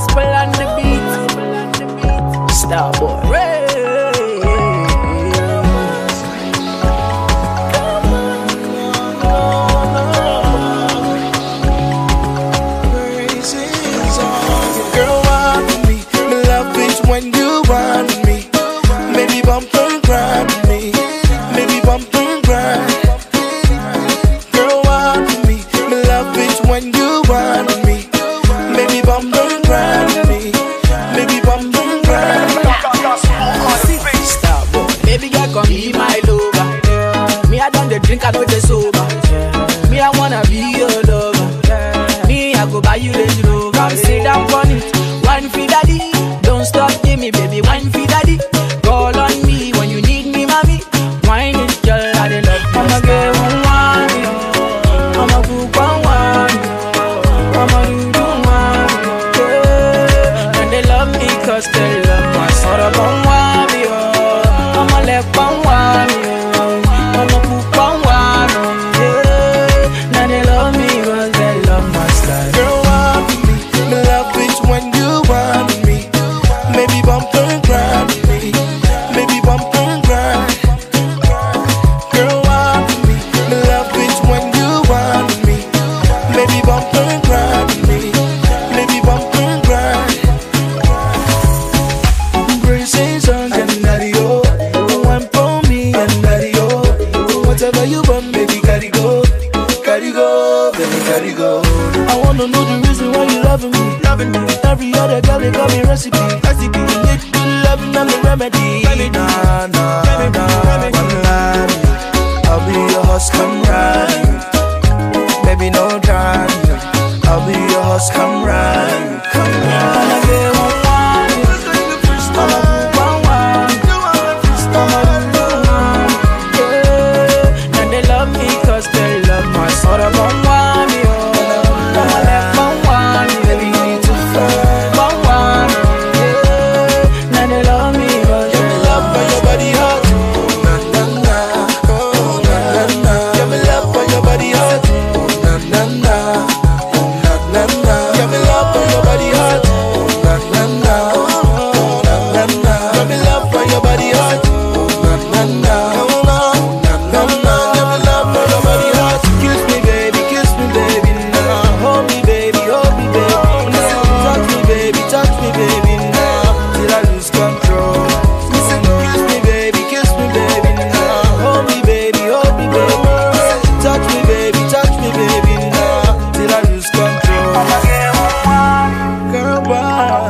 gospel on the beat. Star me. Maybe bump and grind. Star boy. Baby girl, come be my lover. Me, I done the drink, I know the sober. Me, I wanna be your lover. Me, I go buy you Range Rover. Sit down on it, wine for daddy. Don't stop, Whatever you want, baby, carry go. Carry go, baby, carry go. I wanna know the reason why you loving me. Loving me. Every other girl they got me recipe. Recipe. Need good love I'm the remedy. Nah, nah, nah. One line. I'll be your horse, come ride. Baby, no time. I'll be your horse. Come ride. goodbye.